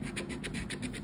ピピピピピピ。